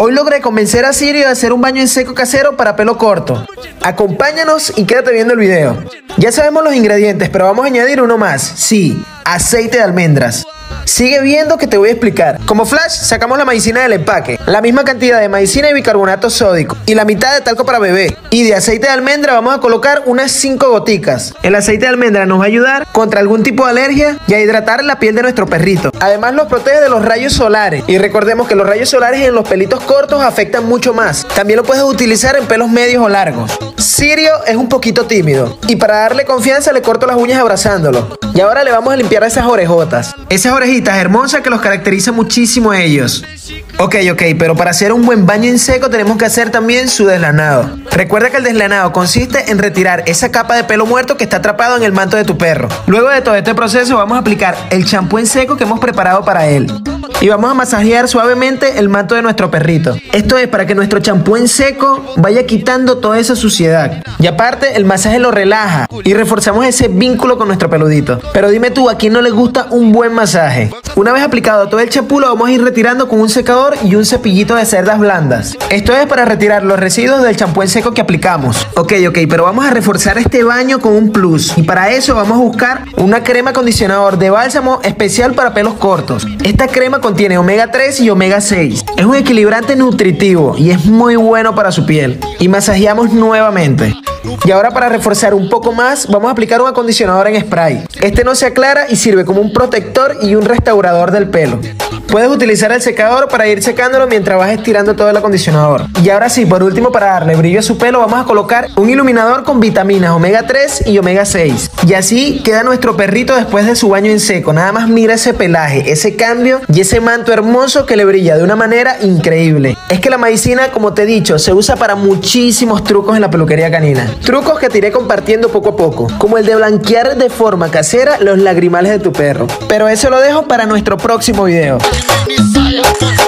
Hoy logré convencer a Sirio de hacer un baño en seco casero para pelo corto. Acompáñanos y quédate viendo el video. Ya sabemos los ingredientes, pero vamos a añadir uno más. Sí, aceite de almendras. Sigue viendo que te voy a explicar. Como flash, sacamos la maicina del empaque, la misma cantidad de maicina y bicarbonato sódico y la mitad de talco para bebé. Y de aceite de almendra vamos a colocar unas 5 goticas. El aceite de almendra nos va a ayudar contra algún tipo de alergia y a hidratar la piel de nuestro perrito. Además los protege de los rayos solares. Y recordemos que los rayos solares en los pelitos cortos afectan mucho más. También lo puedes utilizar en pelos medios o largos. Sirio es un poquito tímido y para darle confianza le corto las uñas abrazándolo. Y ahora le vamos a limpiar esas orejotas. Esas orejitas hermosas que los caracteriza muchísimo a ellos. Ok, ok, pero para hacer un buen baño en seco tenemos que hacer también su deslanado. Recuerda que el deslanado consiste en retirar esa capa de pelo muerto que está atrapado en el manto de tu perro. Luego de todo este proceso vamos a aplicar el champú en seco que hemos preparado para él y vamos a masajear suavemente el manto de nuestro perrito. Esto es para que nuestro champú en seco vaya quitando toda esa suciedad. Y aparte, el masaje lo relaja y reforzamos ese vínculo con nuestro peludito. Pero dime tú, ¿a quién no le gusta un buen masaje? Una vez aplicado todo el champú, lo vamos a ir retirando con un secador y un cepillito de cerdas blandas. Esto es para retirar los residuos del champú en seco que aplicamos. Ok, ok, pero vamos a reforzar este baño con un plus. Y para eso vamos a buscar una crema acondicionador de bálsamo especial para pelos cortos. Esta crema contiene omega 3 y omega 6. Es un equilibrante nutritivo y es muy bueno para su piel. Y masajeamos nuevamente. Y ahora para reforzar un poco más, vamos a aplicar un acondicionador en spray. Este no se aclara y sirve como un protector y un restaurador del pelo. Puedes utilizar el secador para ir secándolo mientras vas estirando todo el acondicionador. Y ahora sí, por último, para darle brillo a su pelo, vamos a colocar un iluminador con vitaminas omega 3 y omega 6. Y así queda nuestro perrito después de su baño en seco. Nada más mira ese pelaje, ese cambio y ese manto hermoso que le brilla de una manera increíble. Es que la medicina, como te he dicho, se usa para muchísimos trucos en la peluquería canina. Trucos que te iré compartiendo poco a poco, como el de blanquear de forma casera los lagrimales de tu perro. Pero eso lo dejo para nuestro próximo video. Mis allá atrás,